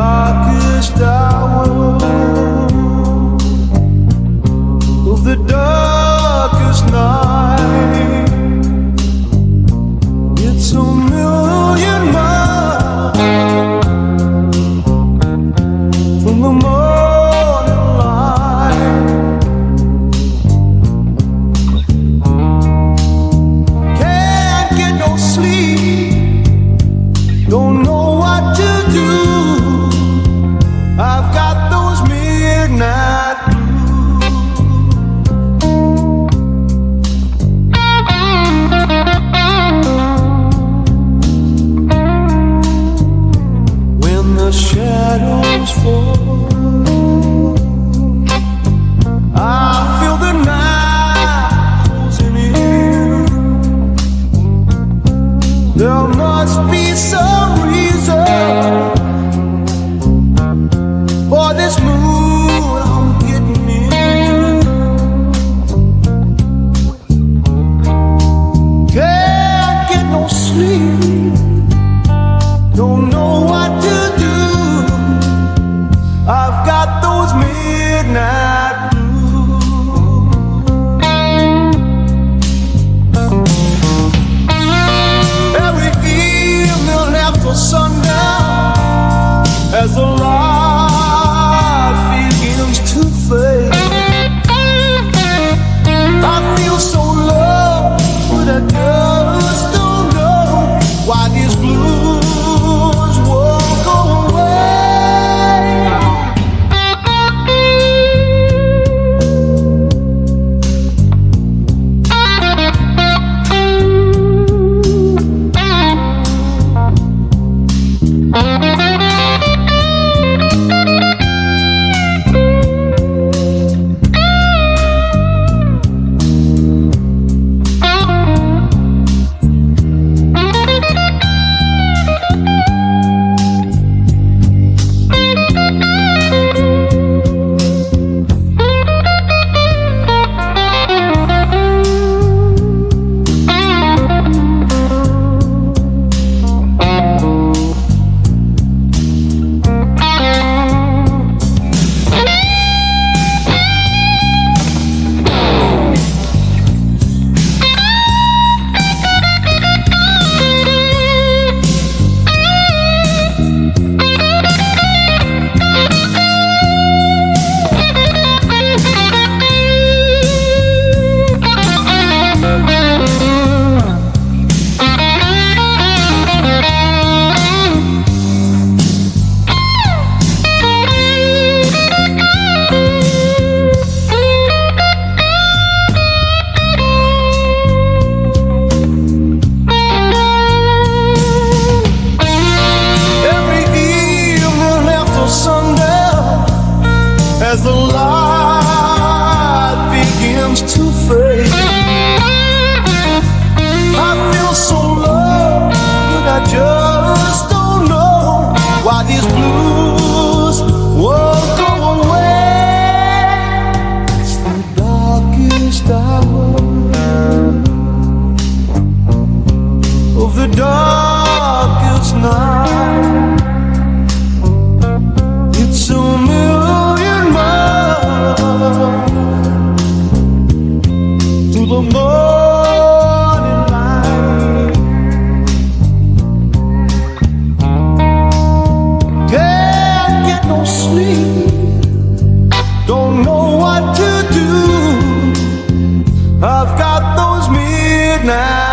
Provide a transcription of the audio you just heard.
dark mais. as a light. heart. what to do. I've got those midnight.